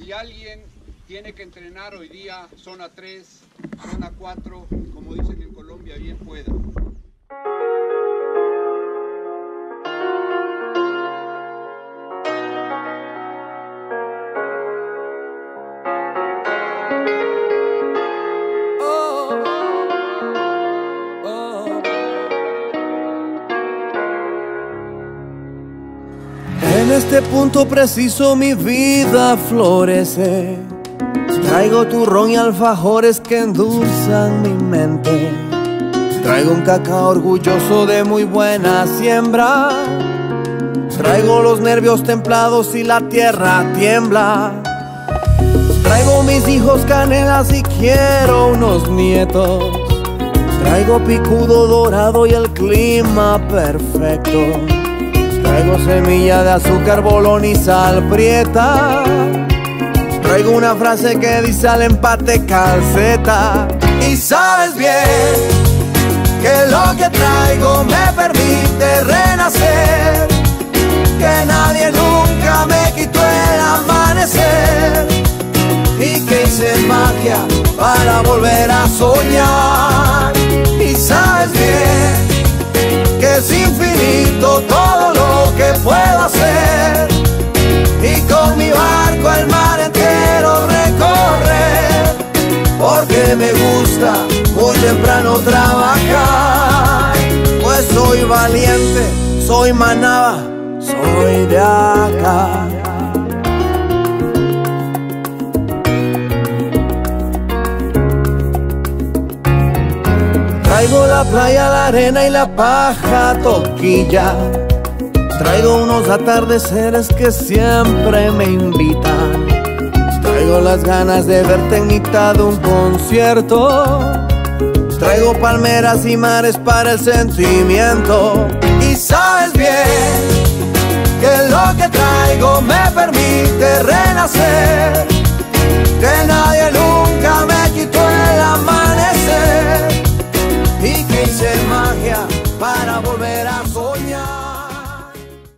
Si alguien tiene que entrenar hoy día zona 3, zona 4, como dicen en Colombia, bien pueda. En este punto preciso mi vida florece. Traigo turrón y alfajores que endulzan mi mente. Traigo un cacao orgulloso de muy buena siembra. Traigo los nervios templados y la tierra tiembla. Traigo mis hijos canelas y quiero unos nietos. Traigo picudo dorado y el clima perfecto. Traigo semilla de azúcar, bolón y sal prieta. Traigo una frase que dice al empate calceta. Y sabes bien que lo que traigo me permite renacer. Que nadie nunca me quitó el amanecer. Y que hice magia para volver a soñar. Y sabes bien que es infinito todo trabajar pues soy valiente, soy manaba, soy de acá. Traigo la playa, la arena y la paja toquilla. Traigo unos atardeceres que siempre me invitan. Traigo las ganas de verte en mitad de un concierto. Traigo palmeras y mares para el sentimiento. Y sabes bien que lo que traigo me permite renacer. Que nadie nunca me quitó el amanecer. Y que hice magia para volver a.